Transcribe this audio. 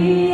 me.